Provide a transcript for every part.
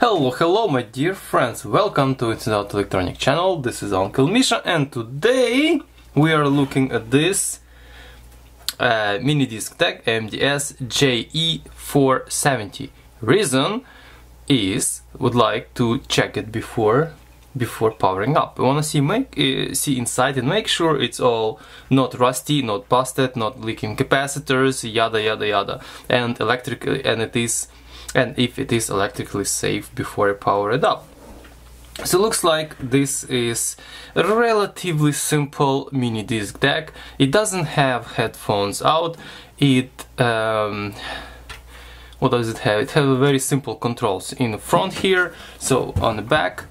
Hello, hello my dear friends, welcome to It's Electronic channel, this is Uncle Misha and today we are looking at this uh, mini disc deck MDS JE470. Reason is, would like to check it before before powering up. We want to see make uh, see inside and make sure it's all not rusty, not busted, not leaking capacitors, yada yada yada, and electrically and it is and if it is electrically safe before I power it up. So it looks like this is a relatively simple mini disc deck. It doesn't have headphones out. It um, what does it have? It has very simple controls in the front here. So on the back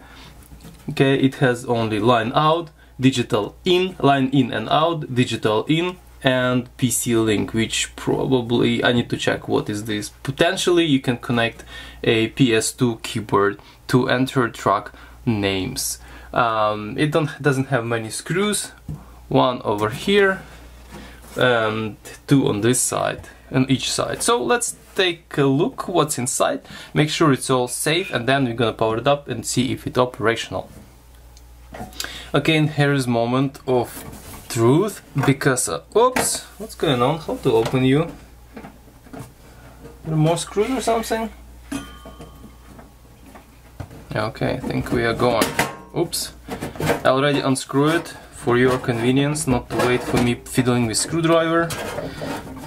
okay it has only line out digital in line in and out digital in and PC link which probably I need to check what is this. Potentially you can connect a PS2 keyboard to enter track names. Um, it don't, doesn't have many screws. One over here and two on this side on each side. So let's take a look what's inside, make sure it's all safe and then we're gonna power it up and see if it's operational. Okay, and here's moment of truth because, uh, oops, what's going on? How to open you? There more screws or something? Okay, I think we are going Oops, I already unscrewed it for your convenience, not to wait for me fiddling with screwdriver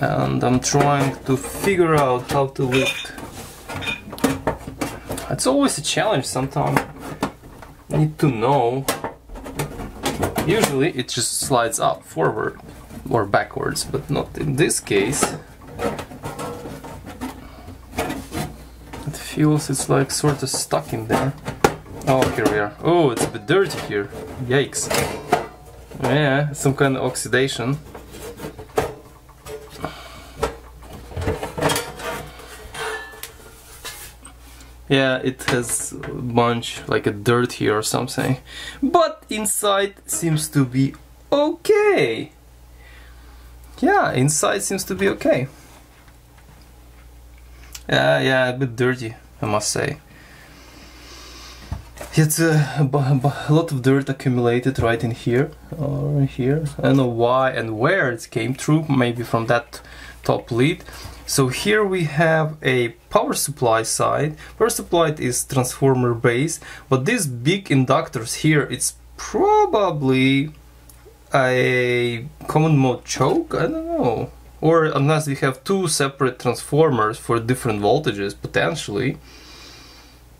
and I'm trying to figure out how to lift. It's always a challenge sometimes. Need to know. Usually it just slides up forward or backwards, but not in this case. It feels it's like sort of stuck in there. Oh, here we are. Oh, it's a bit dirty here. Yikes. Yeah, some kind of oxidation. Yeah, it has a bunch, like a dirt here or something. But inside seems to be okay. Yeah, inside seems to be okay. Yeah, yeah, a bit dirty, I must say. It's uh, a, a, lot of dirt accumulated right in here, or here. I don't know why and where it came through, maybe from that top lead. So here we have a power supply side. Power supply is transformer base, but these big inductors here, it's probably a common mode choke, I don't know. Or unless we have two separate transformers for different voltages, potentially.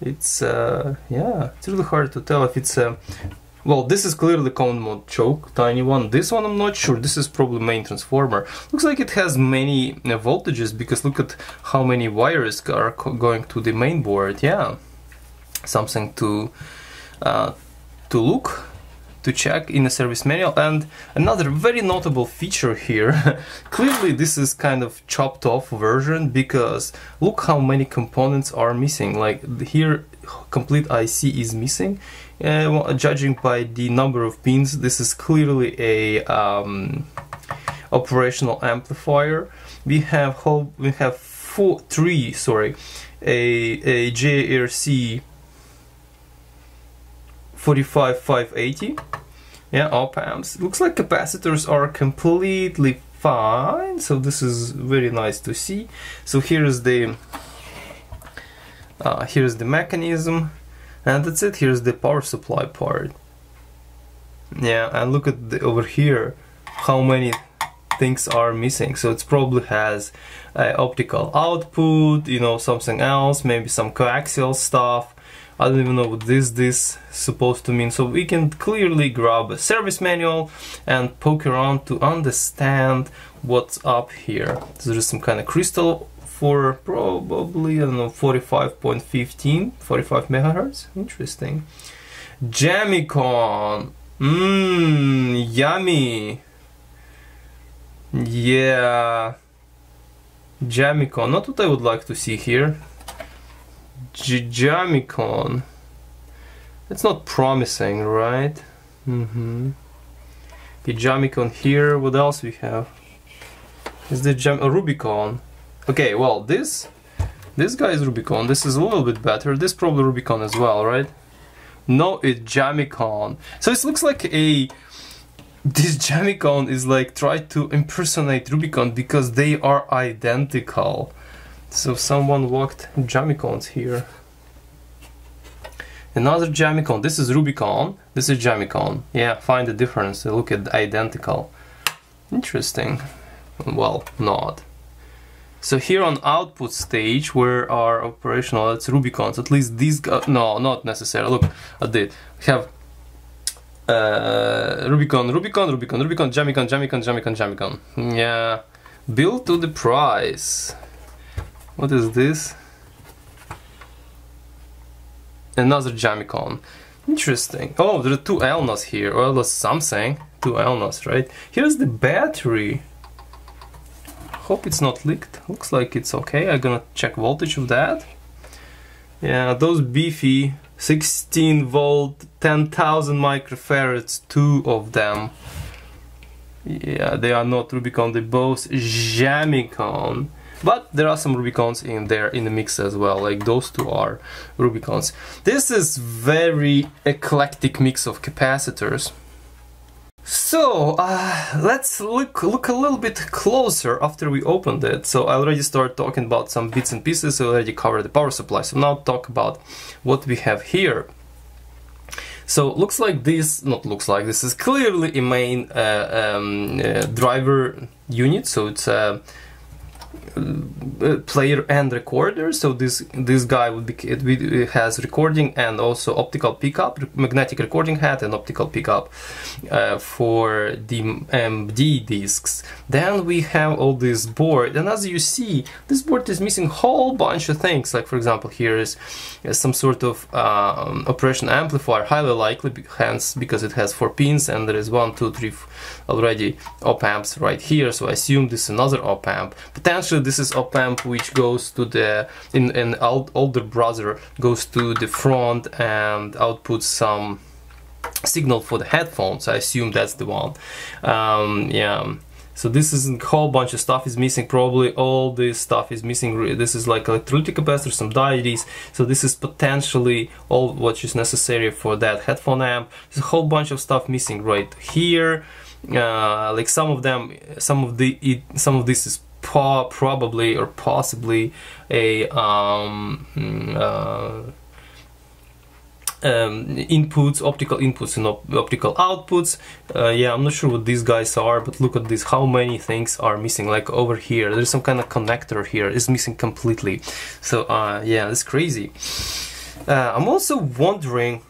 It's, uh, yeah, it's really hard to tell if it's a well, this is clearly common mode choke, tiny one. This one I'm not sure, this is probably main transformer. Looks like it has many uh, voltages because look at how many wires are going to the main board, yeah. Something to, uh, to look to check in the service manual and another very notable feature here clearly this is kind of chopped off version because look how many components are missing like here complete IC is missing uh, judging by the number of pins this is clearly a um, operational amplifier. We have whole we have four three sorry a a JRC 45580 yeah op amps. Looks like capacitors are completely fine so this is very nice to see. So here's the uh, here's the mechanism and that's it here's the power supply part yeah and look at the, over here how many things are missing so it probably has uh, optical output you know something else maybe some coaxial stuff I don't even know what this this supposed to mean. So we can clearly grab a service manual and poke around to understand what's up here. So there's some kind of crystal for probably, I don't know, 45.15, 45 megahertz. Interesting. Jamicon. Mmm, yummy. Yeah. Jamicon, not what I would like to see here. Jamicon. It's not promising, right? Mm-hmm. The Jamicon here. What else we have? Is the Jam Rubycon? Okay, well, this This guy is Rubycon. This is a little bit better. This probably Rubycon as well, right? No, it's Jamicon. So it looks like a this Jamicon is like try to impersonate Rubycon because they are identical. So someone walked Jamicons here. Another Jamicon. This is Rubycon. This is Jamicon. Yeah, find the difference. They look at identical. Interesting. Well, not. So here on output stage, where are operational, it's Rubycons. At least these, no, not necessarily. Look at it. We have uh, Rubycon, Rubycon, Rubycon, Rubycon, Jamicon, Jamicon, Jamicon, Jamicon. Yeah. Bill to the price. What is this? Another Jamicon. Interesting. Oh, there are two Elnas here. Or Elnas something. Two Elnas, right? Here's the battery. Hope it's not leaked. Looks like it's okay. I'm gonna check voltage of that. Yeah, those beefy 16 volt 10,000 microfarads two of them yeah they are not Rubycon they both Jamicon but there are some Rubycons in there in the mix as well like those two are Rubycons this is very eclectic mix of capacitors so uh, let's look look a little bit closer after we opened it. So I already started talking about some bits and pieces. I already covered the power supply. So now talk about what we have here. So looks like this, not looks like this is clearly a main uh, um, uh, driver unit. So it's a uh, player and recorder so this this guy would be it, has recording and also optical pickup magnetic recording head and optical pickup uh, for the MD discs. Then we have all this board and as you see this board is missing whole bunch of things. Like for example here is uh, some sort of um, operation amplifier highly likely hence because it has four pins and there is one two three already op amps right here so I assume this is another op amp. Potentially this is op amp which goes to the in an older brother goes to the front and outputs some signal for the headphones. I assume that's the one. Um, yeah. So this is a whole bunch of stuff is missing. Probably all this stuff is missing. This is like electrolytic capacitor some diodes so this is potentially all what is necessary for that headphone amp. There's a whole bunch of stuff missing right here uh, like some of them some of the it, some of this is probably or possibly a um, hmm, uh, um, inputs, optical inputs and op optical outputs. Uh, yeah, I'm not sure what these guys are, but look at this, how many things are missing. Like over here, there's some kind of connector here, is missing completely. So uh, yeah, it's crazy. Uh, I'm also wondering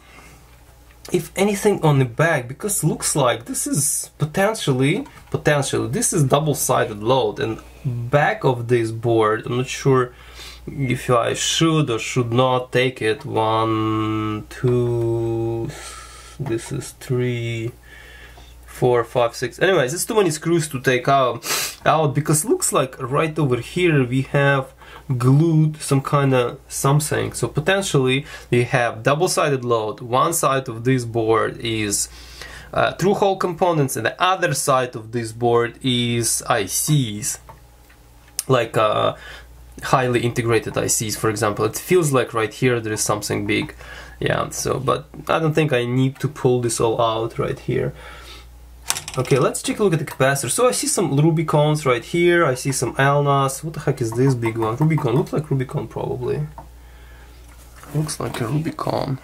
if anything on the back because looks like this is potentially potentially this is double-sided load and back of this board I'm not sure if I should or should not take it. One two this is three four five six. Anyways it's too many screws to take out out because looks like right over here we have glued some kind of something. So potentially we have double-sided load. One side of this board is uh, through hole components and the other side of this board is ICs like uh, highly integrated ICs for example it feels like right here there is something big yeah so but I don't think I need to pull this all out right here Okay, let's take a look at the capacitor. So I see some Rubycons right here. I see some Elnas. What the heck is this big one? Rubycon. Looks like Rubycon probably. Looks like a Rubycon.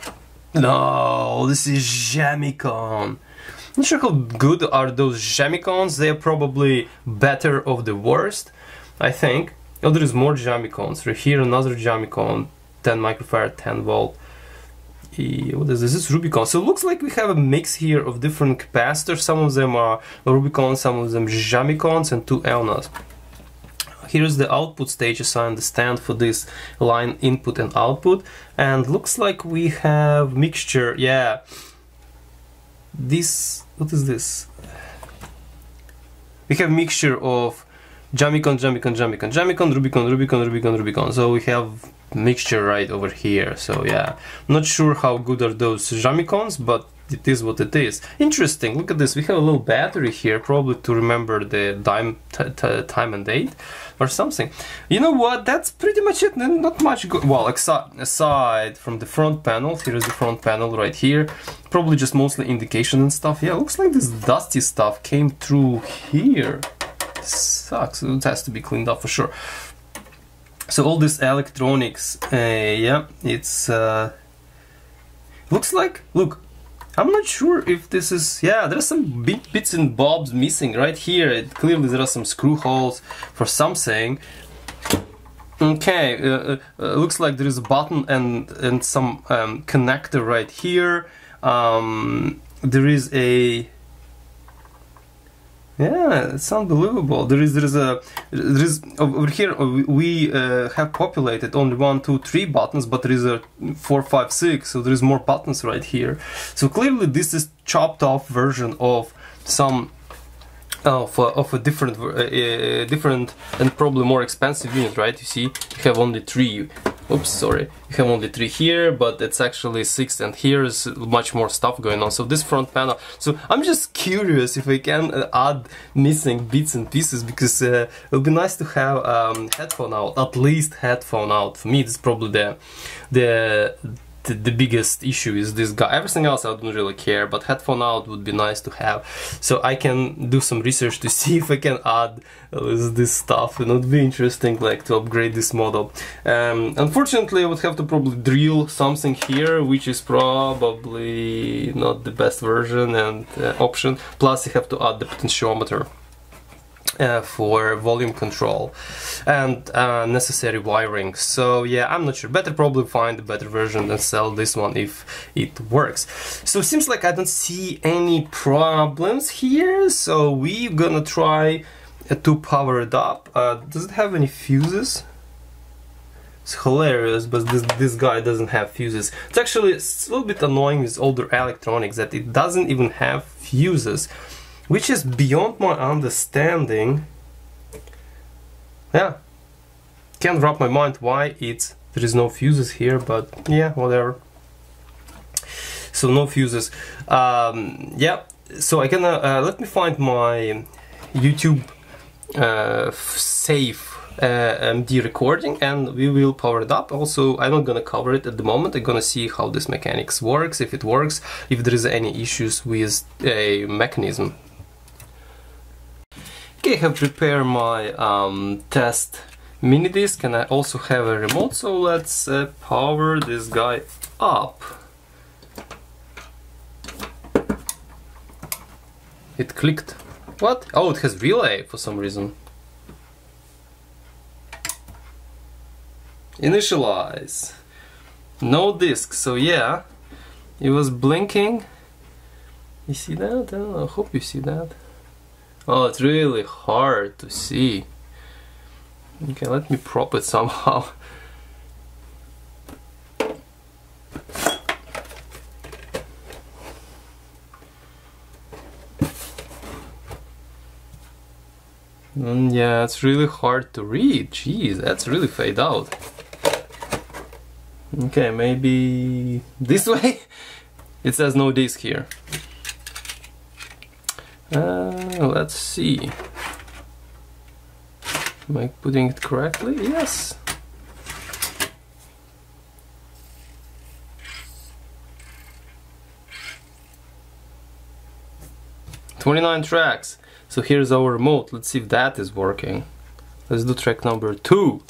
No, this is Jamicon. Not sure how good are those Jamicons. They are probably better of the worst, I think. Oh, there is more Jamicons. Right here, another Jamicon, 10 microfarad, 10 volt what is this? This is Rubycon. So it looks like we have a mix here of different capacitors. Some of them are Rubycon, some of them Jamicons, and two Elnas. Here's the output stages I understand for this line input and output. And looks like we have mixture, yeah. This, what is this? We have mixture of Jamicon, Jamicon, Jamicon, Jamicon, Rubycon, Rubycon, Rubycon, Rubycon. So we have mixture right over here. So yeah, not sure how good are those Jamicons, but it is what it is. Interesting. Look at this. We have a little battery here, probably to remember the time, time and date or something. You know what? That's pretty much it. Not much. Good. Well, aside from the front panel, here is the front panel right here. Probably just mostly indication and stuff. Yeah, looks like this dusty stuff came through here. Sucks. It has to be cleaned up for sure. So all this electronics, uh, yeah, it's uh, looks like look I'm not sure if this is, yeah, there's some big bits and bobs missing right here. It, clearly there are some screw holes for something. Okay, uh, uh, uh, looks like there is a button and, and some um, connector right here. Um, there is a yeah, it's unbelievable. There is there is a there is over here uh, we uh, have populated only one, two, three buttons, but there is a four, five, six. So there is more buttons right here. So clearly this is chopped off version of some of a, of a different uh, uh, different and probably more expensive unit, right? You see, you have only three oops sorry. You have only three here but it's actually six and here is much more stuff going on. So this front panel so I'm just curious if I can uh, add missing bits and pieces because uh, it would be nice to have um, headphone out at least headphone out for me. It's probably the the the, biggest issue is this guy. Everything else I don't really care, but headphone out would be nice to have. So I can do some research to see if I can add uh, this stuff and it would be interesting like to upgrade this model. Um, unfortunately I would have to probably drill something here which is probably not the best version and uh, option. Plus you have to add the potentiometer uh, for volume control and uh, necessary wiring. So yeah I'm not sure. Better probably find a better version and sell this one if it works. So it seems like I don't see any problems here. So we're gonna try uh, to power it up. Uh, does it have any fuses? It's hilarious, but this, this guy doesn't have fuses. It's actually a little bit annoying with older electronics that it doesn't even have fuses which is beyond my understanding. Yeah, can't wrap my mind why it's there is no fuses here, but yeah, whatever. So no fuses. Um, yeah, so I can uh, let me find my YouTube uh, safe uh, MD recording and we will power it up. Also, I'm not gonna cover it at the moment. I'm gonna see how this mechanics works, if it works, if there is any issues with a mechanism Okay, I have prepared my um, test mini disc and I also have a remote so let's uh, power this guy up. It clicked. What? Oh, it has relay for some reason. Initialize. No disk, so yeah, it was blinking. You see that? I hope you see that. Oh, it's really hard to see. Okay, let me prop it somehow. Mm, yeah, it's really hard to read. Jeez, that's really fade out. Okay, maybe this way? It says no disk here. Uh, let's see. Am I putting it correctly? Yes. Twenty-nine tracks. So here's our remote. Let's see if that is working. Let's do track number two.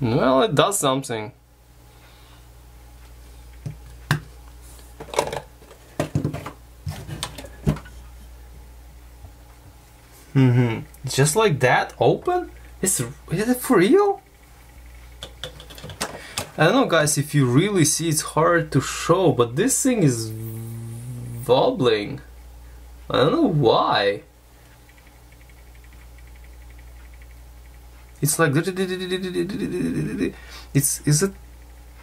Well, it does something. Mm-hmm. Just like that, open? Is, is it for real? I don't know guys if you really see it's hard to show but this thing is wobbling I don't know why it's like it's is it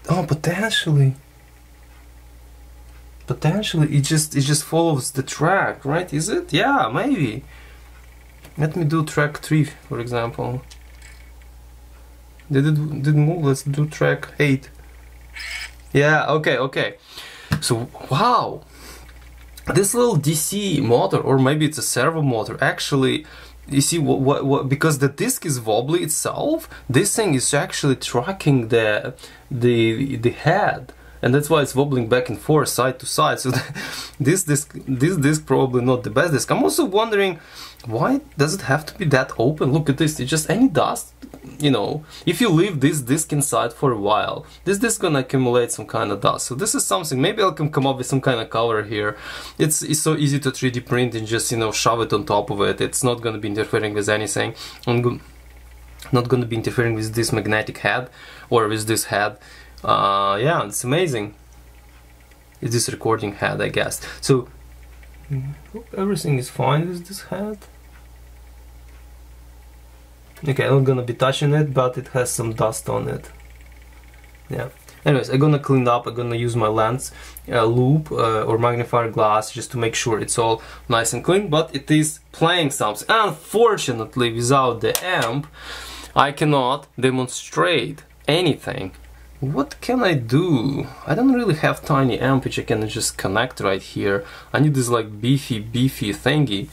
oh potentially potentially it just it just follows the track right is it yeah maybe let me do track 3 for example. Did it did move? Let's do track 8. Yeah, okay, okay. So, wow. This little DC motor, or maybe it's a servo motor, actually you see what, what, what because the disc is wobbly itself this thing is actually tracking the the the head and that's why it's wobbling back and forth side to side. So this disc this disc probably not the best disc. I'm also wondering why does it have to be that open? Look at this it's just any dust you know. If you leave this disc inside for a while this disc gonna accumulate some kind of dust. So this is something maybe i can come up with some kind of cover here. It's, it's so easy to 3d print and just you know shove it on top of it. It's not gonna be interfering with anything. I'm not gonna be interfering with this magnetic head or with this head uh, yeah it's amazing. It's this recording head I guess. So everything is fine with this head? Okay I'm not gonna be touching it but it has some dust on it. Yeah. Anyways I'm gonna clean up I'm gonna use my lens uh, loupe uh, or magnifier glass just to make sure it's all nice and clean but it is playing something unfortunately without the amp I cannot demonstrate anything what can I do? I don't really have tiny amp which I can just connect right here. I need this like beefy beefy thingy.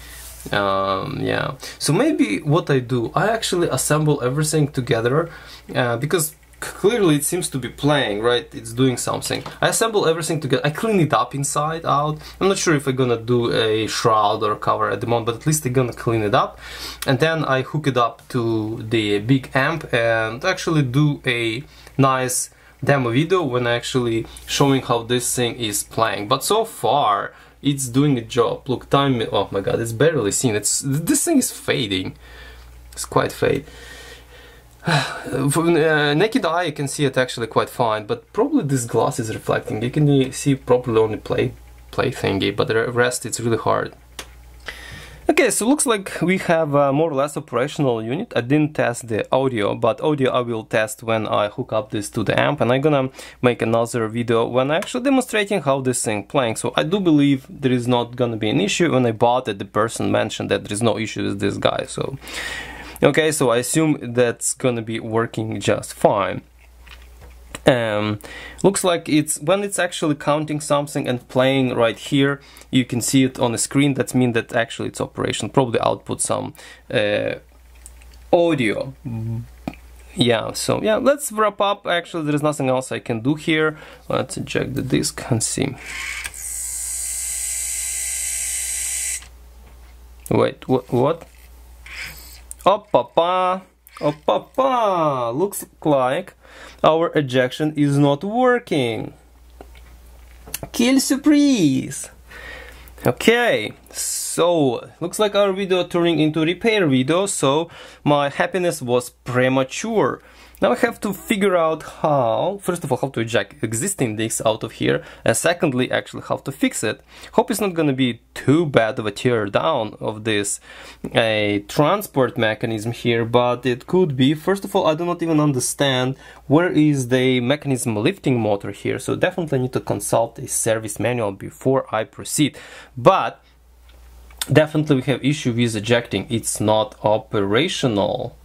Um, yeah. So maybe what I do, I actually assemble everything together uh, because clearly it seems to be playing, right? It's doing something. I assemble everything together. I clean it up inside out. I'm not sure if I'm gonna do a shroud or cover at the moment, but at least I'm gonna clean it up. And then I hook it up to the big amp and actually do a nice demo video when actually showing how this thing is playing. But so far, it's doing a job. Look, time, oh my god, it's barely seen. It's This thing is fading. It's quite fade. Uh, naked eye, you can see it actually quite fine, but probably this glass is reflecting. You can see properly only play play thingy, but the rest it's really hard. Okay, so looks like we have a more or less operational unit. I didn't test the audio, but audio I will test when I hook up this to the amp and I'm gonna make another video when I actually demonstrating how this thing playing. So I do believe there is not gonna be an issue. When I bought it, the person mentioned that there is no issue with this guy. So, okay, so I assume that's gonna be working just fine. Um, looks like it's when it's actually counting something and playing right here you can see it on the screen. That means that actually it's operation probably output some uh, audio. Yeah so yeah let's wrap up. Actually there is nothing else I can do here. Let's eject the disk and see. Wait what what? Oh papa oh papa looks like our ejection is not working. Kill surprise! Okay, so looks like our video turning into repair video, so my happiness was premature. Now I have to figure out how, first of all, how to eject existing disks out of here, and secondly, actually how to fix it. Hope it's not gonna be too bad of a tear down of this a transport mechanism here, but it could be. First of all, I do not even understand where is the mechanism lifting motor here, so definitely need to consult a service manual before I proceed. But definitely we have issue with ejecting, it's not operational.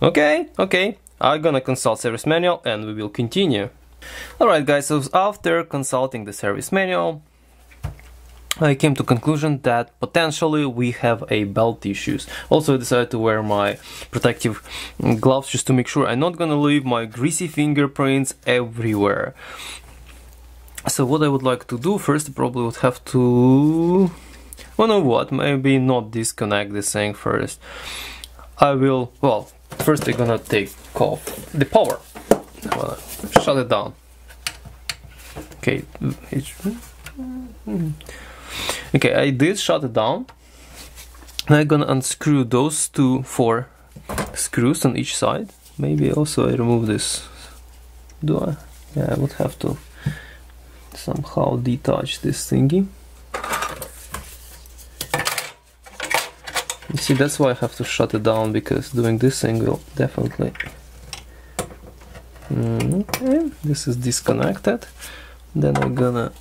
Okay, okay, I'm gonna consult service manual and we will continue. Alright guys, so after consulting the service manual, I came to conclusion that potentially we have a belt issues. Also I decided to wear my protective gloves just to make sure I'm not gonna leave my greasy fingerprints everywhere. So what I would like to do first, probably would have to... Well, know what, maybe not disconnect this thing first. I will, well, First we're gonna take off the power. shut it down. Okay, okay, I did shut it down. Now I'm gonna unscrew those two four screws on each side. Maybe also I remove this. Do I? Yeah, I would have to somehow detach this thingy. You see, that's why I have to shut it down because doing this thing will definitely... Mm, okay, this is disconnected. Then I'm gonna...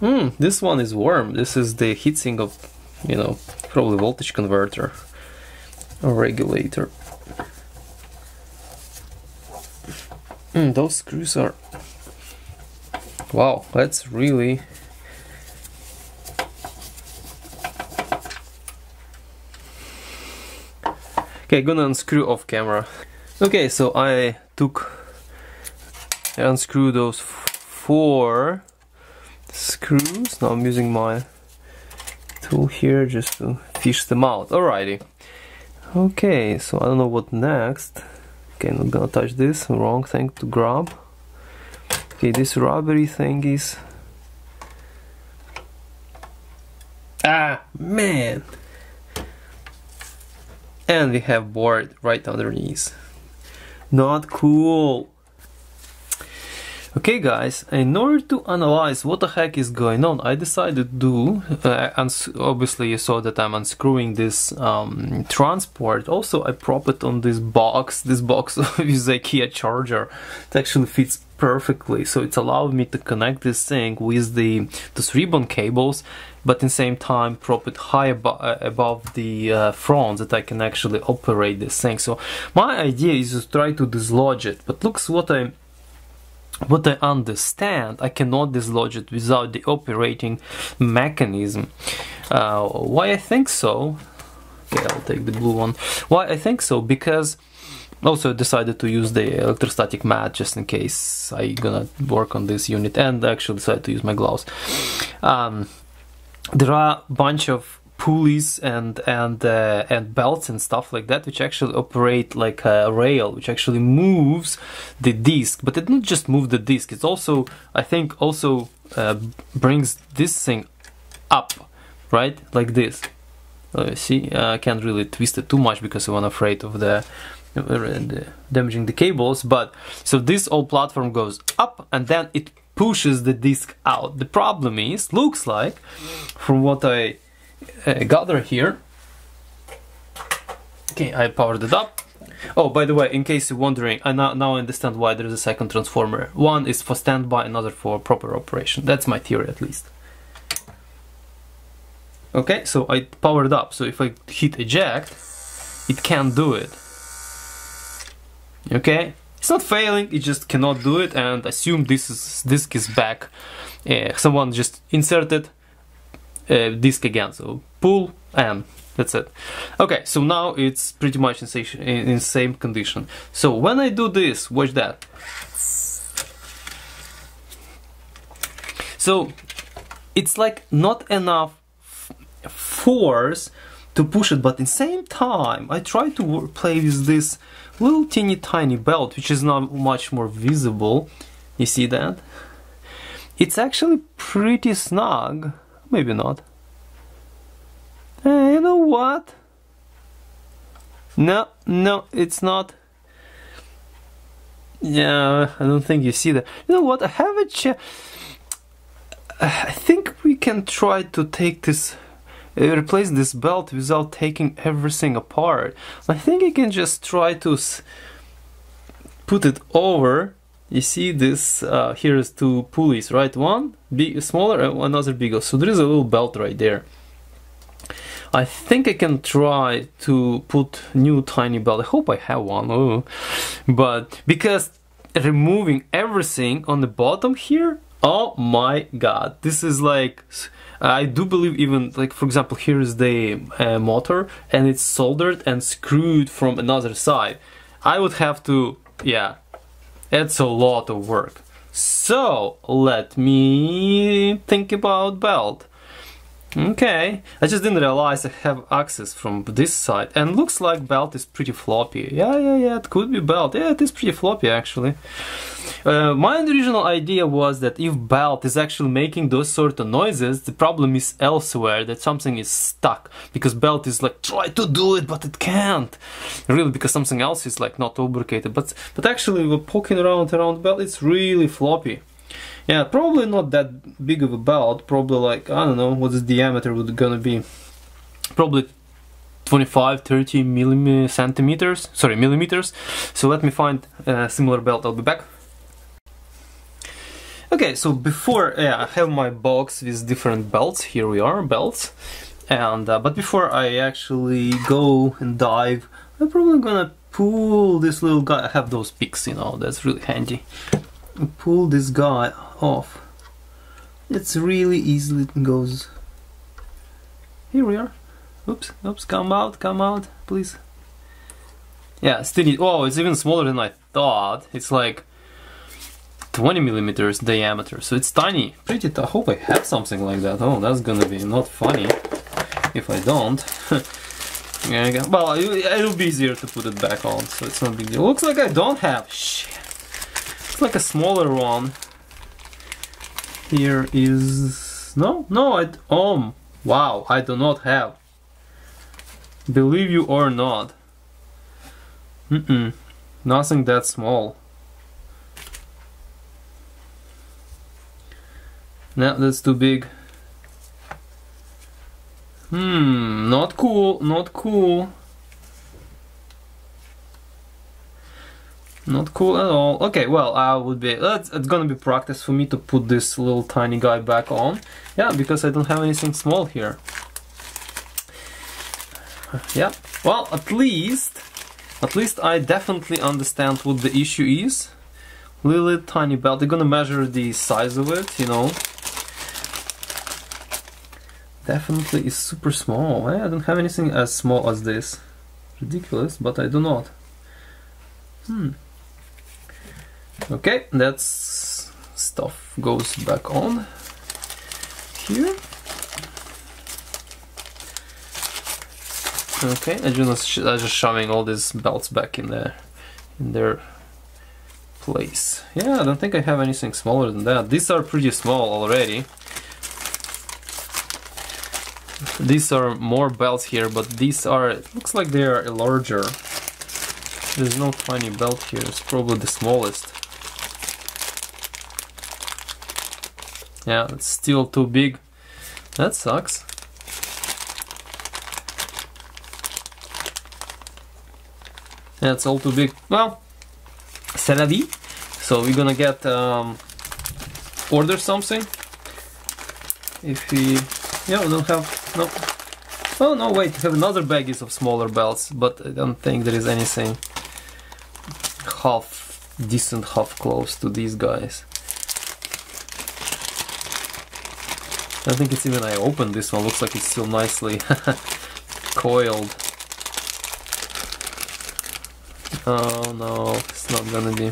Hmm, this one is warm. This is the heatsink of you know, probably voltage converter or regulator. Mm, those screws are wow that's really okay gonna unscrew off camera. Okay so I took I unscrew those four screws. Now I'm using my tool here just to fish them out. Alrighty. Okay so I don't know what next. Okay not gonna touch this. Wrong thing to grab okay this rubbery thing is. Ah man. And we have board right underneath. Not cool. Okay guys, in order to analyze what the heck is going on, I decided to do, uh, obviously you saw that I'm unscrewing this um, transport, also I prop it on this box, this box with IKEA charger, it actually fits perfectly, so it's allowed me to connect this thing with the those ribbon cables, but the same time prop it high abo uh, above the uh, front that I can actually operate this thing. So my idea is to try to dislodge it, but looks what I what I understand, I cannot dislodge it without the operating mechanism. Uh, why I think so? Okay, I'll take the blue one. Why I think so? Because also decided to use the electrostatic mat just in case I gonna work on this unit and actually decided to use my gloves. Um, there are a bunch of pulleys and and uh, and belts and stuff like that which actually operate like a rail which actually moves the disc but it not just move the disc it's also i think also uh, brings this thing up right? Like this. Uh, see. I can't really twist it too much because i'm afraid of the damaging the cables but so this old platform goes up and then it pushes the disc out the problem is looks like from what i uh, gather here. Okay, I powered it up. Oh, by the way, in case you're wondering, I now, now understand why there's a second transformer. One is for standby, another for proper operation. That's my theory at least. Okay, so I powered up, so if I hit eject, it can't do it. Okay, it's not failing, it just cannot do it and assume this is, disk is back. Uh, someone just inserted uh, disk again. So pull and that's it. Okay, so now it's pretty much in, in same condition. So when I do this, watch that. So it's like not enough force to push it, but the same time, I try to play with this little teeny tiny belt, which is not much more visible. You see that? It's actually pretty snug. Maybe not. Uh, you know what? No, no, it's not. Yeah, I don't think you see that. You know what? I have a chair. I think we can try to take this, replace this belt without taking everything apart. I think I can just try to put it over. You see this, uh, here is two pulleys, right? One big, smaller and another bigger. So there is a little belt right there. I think I can try to put new tiny belt. I hope I have one. Oh. But because removing everything on the bottom here, oh my god, this is like I do believe even like for example here is the uh, motor and it's soldered and screwed from another side. I would have to yeah, it's a lot of work. So let me think about belt. Okay, I just didn't realize I have access from this side and looks like belt is pretty floppy. Yeah, yeah, yeah, it could be belt. Yeah, it is pretty floppy actually. Uh, my original idea was that if belt is actually making those sort of noises, the problem is elsewhere, that something is stuck. Because belt is like, try to do it, but it can't. Really, because something else is like not lubricated. But, but actually, we're poking around around belt, it's really floppy. Yeah, probably not that big of a belt. Probably like, I don't know, what the diameter would gonna be. Probably 25, 30 millimeters, centimeters, sorry, millimeters. So let me find a similar belt, I'll be back. Okay, so before, yeah, I have my box with different belts, here we are, belts. And uh, but before I actually go and dive, I'm probably gonna pull this little guy. I have those picks, you know, that's really handy. Pull this guy off. It's really easily goes. Here we are. Oops, oops, come out, come out, please. Yeah, still need, oh, it's even smaller than I thought. It's like 20 millimeters diameter, so it's tiny. Pretty, I hope I have something like that. Oh, that's gonna be not funny if I don't. yeah, well, it'll be easier to put it back on, so it's not big deal. Looks like I don't have, shit. Like a smaller one. Here is, no, no, I, oh, wow, I do not have. Believe you or not. Mm-mm. Nothing that small. No, that's too big. Hmm, not cool, not cool. Not cool at all. Okay, well, I would be. It's, it's gonna be practice for me to put this little tiny guy back on. Yeah, because I don't have anything small here. Yeah, well, at least at least I definitely understand what the issue is. Little tiny belt, they're gonna measure the size of it, you know. Definitely is super small. I don't have anything as small as this. Ridiculous, but I do not. Hmm. Okay, that stuff goes back on here. Okay, I'm just, I'm just shoving all these belts back in there, in their place. Yeah, I don't think I have anything smaller than that. These are pretty small already. These are more belts here, but these are, it looks like they are larger. There's no tiny belt here, it's probably the smallest. Yeah, it's still too big. That sucks. That's all too big. Well, c'est la vie. So we're gonna get um, order something. If we, yeah, we don't have no. Oh no, wait, we have another baggies of smaller belts, but I don't think there is anything half decent, half close to these guys. I think it's even I opened this one. Looks like it's still nicely coiled. Oh no, it's not gonna be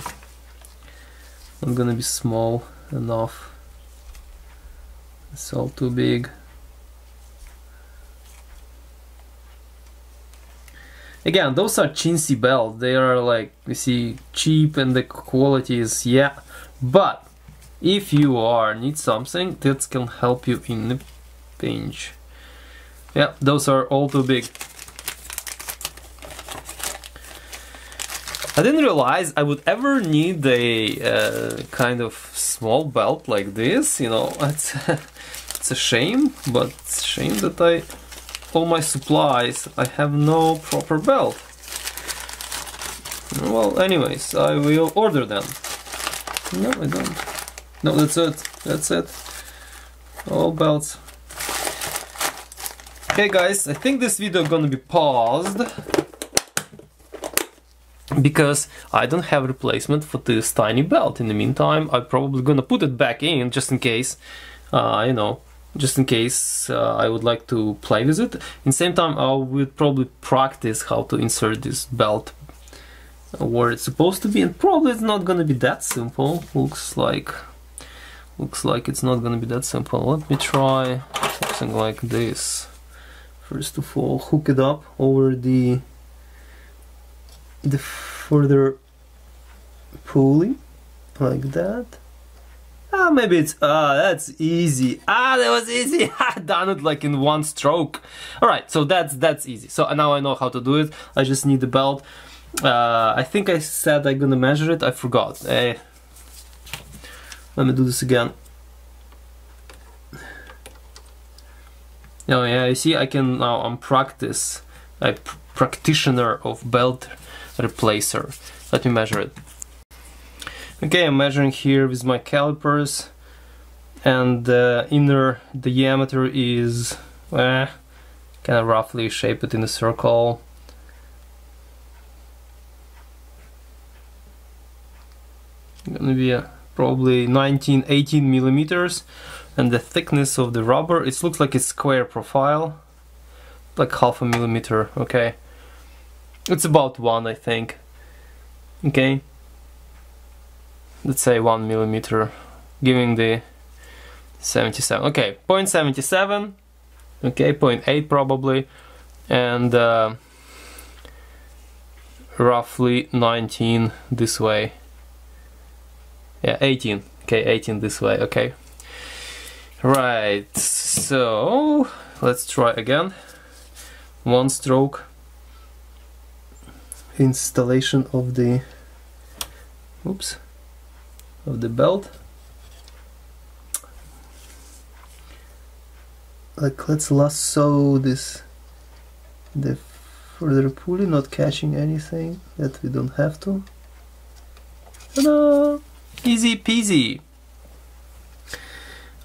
not gonna be small enough. It's all too big. Again, those are chintzy belts. They are like you see cheap and the quality is yeah. But if you are need something that can help you in the pinch. Yeah, those are all too big. I didn't realize I would ever need a uh, kind of small belt like this, you know, it's, it's a shame, but it's a shame that I, all my supplies, I have no proper belt. Well, anyways, I will order them. No, I don't. No, that's it, that's it. All belts. Okay guys, I think this video is gonna be paused because I don't have replacement for this tiny belt. In the meantime, I'm probably gonna put it back in just in case, uh, you know, just in case uh, I would like to play with it. In the same time, I would probably practice how to insert this belt where it's supposed to be, and probably it's not gonna be that simple. Looks like, looks like it's not gonna be that simple. Let me try something like this. First of all, hook it up over the the further pulley like that. Ah maybe it's ah that's easy. Ah that was easy. I done it like in one stroke. All right so that's that's easy. So now I know how to do it. I just need the belt. Uh, I think I said I'm gonna measure it. I forgot. Eh. Let me do this again oh yeah you see I can now I'm practice a practitioner of belt replacer. Let me measure it. Okay, I'm measuring here with my calipers and the inner diameter is uh, kind of roughly shape it in a circle gonna be a, probably 19 18 millimeters. And the thickness of the rubber it looks like a square profile. Like half a millimeter okay? It's about one I think. Okay? Let's say one millimeter giving the 77 okay 0.77 okay 0.8 probably and uh, roughly 19 this way yeah 18 okay 18 this way okay. Right so let's try again. One stroke. Installation of the oops of the belt. Like let's lasso this the further pulley not catching anything that we don't have to. Ta-da! Easy peasy.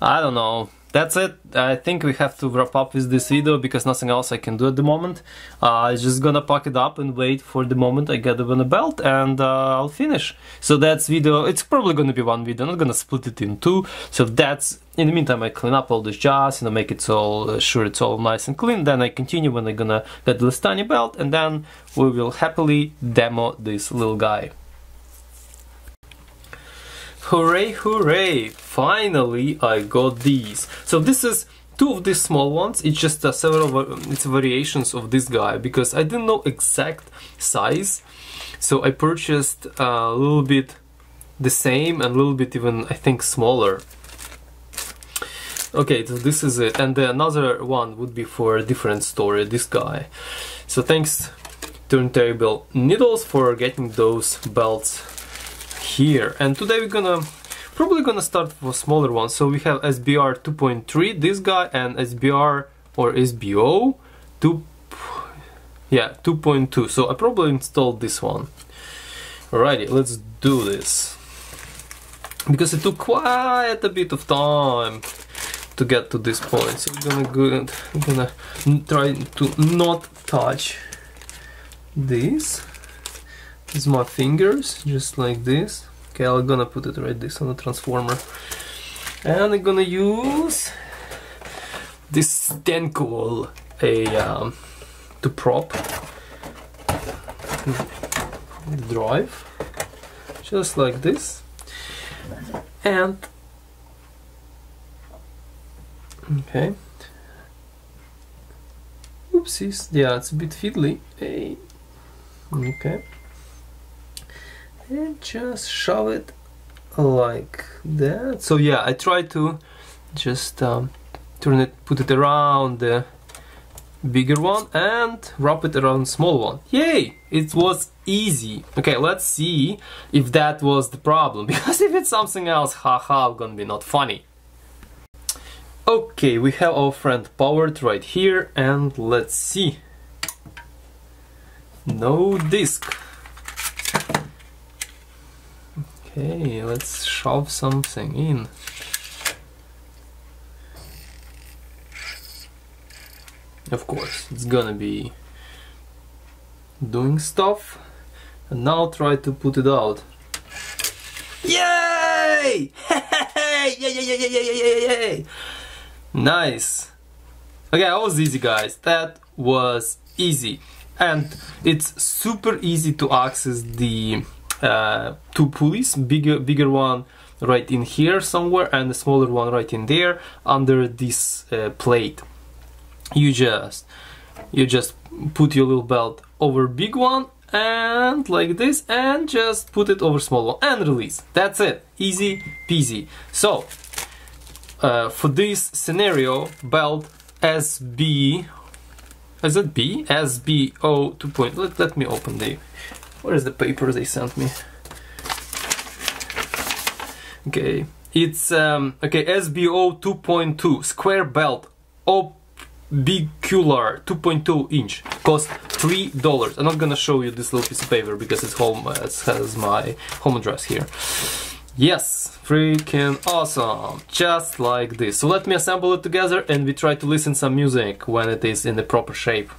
I don't know. That's it. I think we have to wrap up with this video because nothing else I can do at the moment. Uh, I'm just gonna pack it up and wait for the moment I get on a belt and uh, I'll finish. So that's video. It's probably gonna be one video. I'm not gonna split it in two. So that's in the meantime I clean up all this jazz you know make it all uh, sure it's all nice and clean. Then I continue when I'm gonna get the Lestani belt and then we will happily demo this little guy Hooray, hooray! Finally, I got these. So this is two of these small ones. It's just uh, several it's variations of this guy because I didn't know exact size. So I purchased a little bit the same and a little bit even I think smaller. Okay, so this is it. And another one would be for a different story, this guy. So thanks Turntable Needles for getting those belts here. And today we're gonna probably gonna start with a smaller one. So we have SBR 2.3 this guy and SBR or SBO 2 yeah 2.2 so I probably installed this one. Alrighty let's do this. Because it took quite a bit of time to get to this point. So we're gonna go I'm gonna try to not touch this is my fingers just like this. Okay I'm gonna put it right this on the transformer. And I'm gonna use this Stencoil a um, to prop. The drive. Just like this. And okay. Oopsies. Yeah it's a bit fiddly. Hey. okay and just shove it like that. So yeah I try to just um, turn it put it around the bigger one and wrap it around small one. Yay! It was easy. Okay let's see if that was the problem. Because if it's something else haha gonna be not funny. Okay we have our friend powered right here and let's see. No disc Okay, let's shove something in. Of course, it's gonna be doing stuff. And now try to put it out. Yay! yay, yay, yay, yay, yay, yay, yay! Nice. Okay, that was easy, guys. That was easy. And it's super easy to access the uh, two pulleys, bigger bigger one right in here somewhere and a smaller one right in there under this uh, plate. You just you just put your little belt over big one and like this and just put it over small one and release. That's it. Easy peasy. So uh, for this scenario belt SB is it B? SBO 2. Point. Let, let me open the where is the paper they sent me? Okay, it's um, okay SBO 2.2 square belt obicular 2.2 inch cost three dollars. I'm not gonna show you this little piece of paper because it's home. Uh, it has my home address here. Yes, freaking awesome, just like this. So let me assemble it together and we try to listen some music when it is in the proper shape.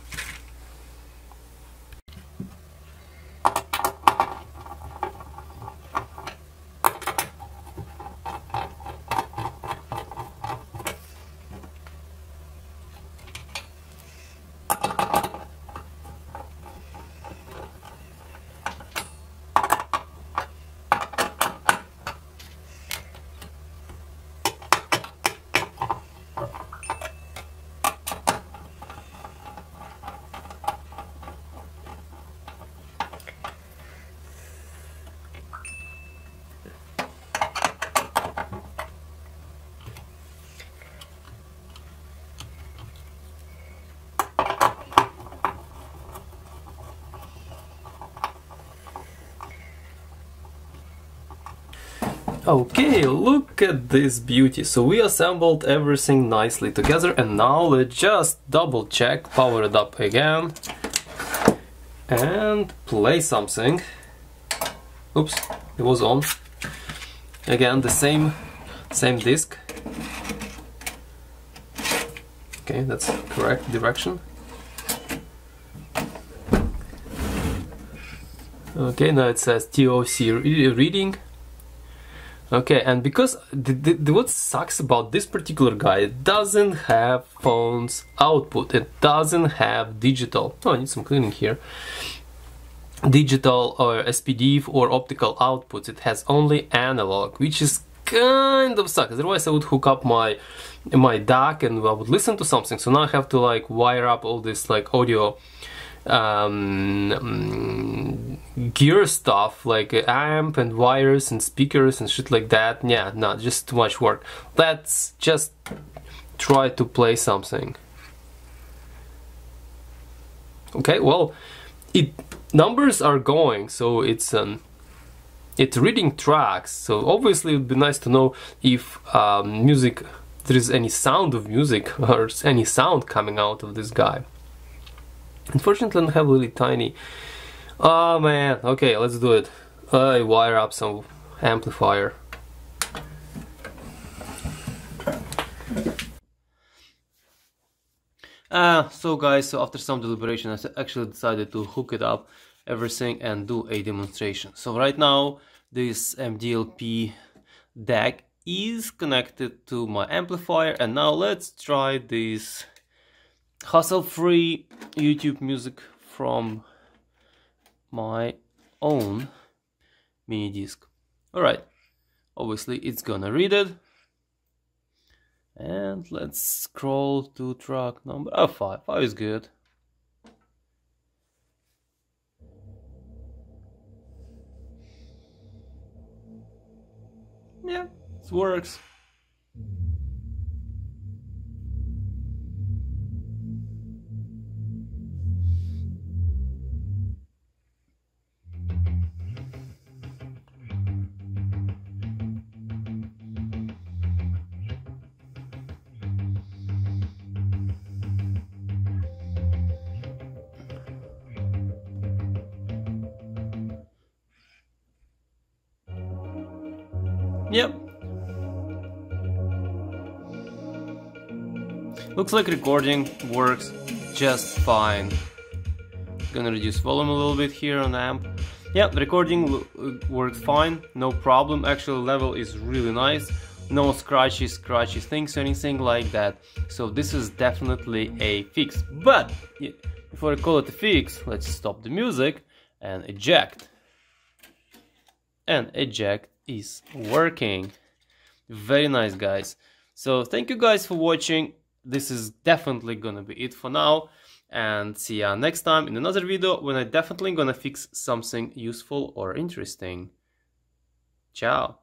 Okay, look at this beauty. So we assembled everything nicely together and now let's just double check, power it up again and play something. Oops, it was on. Again, the same, same disc. Okay, that's correct direction. Okay, now it says TOC reading Okay, and because the, the, the, what sucks about this particular guy, it doesn't have phones output, it doesn't have digital. Oh, I need some cleaning here. Digital or SPD or optical outputs. It has only analog, which is kind of sucks. Otherwise, I would hook up my my DAC and I would listen to something. So now I have to like wire up all this like audio um, gear stuff like amp and wires and speakers and shit like that. Yeah, not just too much work. Let's just try to play something. Okay, well, it numbers are going, so it's um, it's reading tracks. So obviously, it'd be nice to know if um, music there is any sound of music or any sound coming out of this guy. Unfortunately, I don't have really tiny. Oh man, okay, let's do it. I wire up some amplifier. Uh, so guys, so after some deliberation I actually decided to hook it up everything and do a demonstration. So right now this MDLP deck is connected to my amplifier and now let's try this hassle-free YouTube music from my own mini disc. Alright, obviously it's gonna read it. And let's scroll to track number oh, five. Five is good. Yeah, it works. Looks like recording works just fine. Gonna reduce volume a little bit here on the amp. Yeah, recording works fine, no problem. Actual level is really nice. No scratchy, scratchy things or anything like that. So this is definitely a fix. But before I call it a fix, let's stop the music and eject. And eject is working. Very nice, guys. So thank you guys for watching. This is definitely gonna be it for now. And see ya next time in another video when I definitely gonna fix something useful or interesting. Ciao.